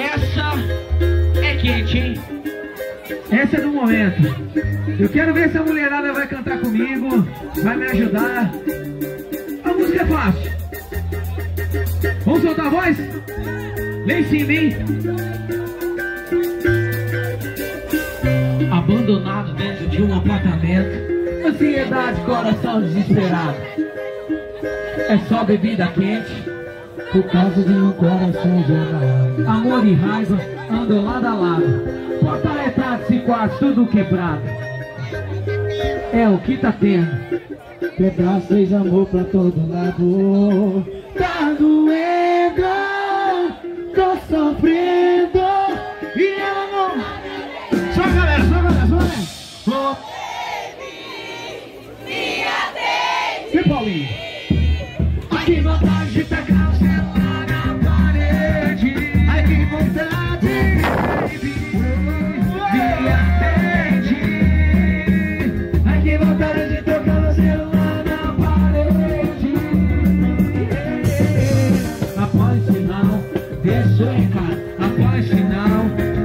Essa é quente, hein? Essa é do momento. Eu quero ver se a mulherada vai cantar comigo, vai me ajudar. A música é fácil. Vamos soltar a voz? Lá em cima, hein? Abandonado dentro de um apartamento. Ansiedade, coração desesperado. É só bebida quente. Por causa de um coração gelado. Amor e raiva andam lado a lado. Porta-retratos e quase tudo quebrado. É o que tá tendo. Pedaço de amor pra todo lado. Tá doendo, tô sofrendo. E ela não. Só galera, só galera, só galera. E Paulinho? Que vontade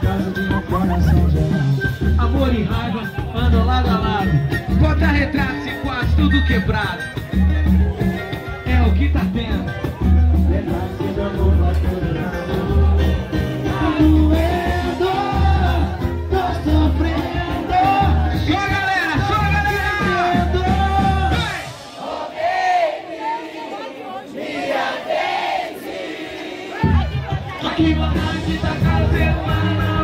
De coração gelado. Amor e raiva andam lado a lado. Bota retratos e quase tudo quebrado. aqui, boa noite da tá casa humana.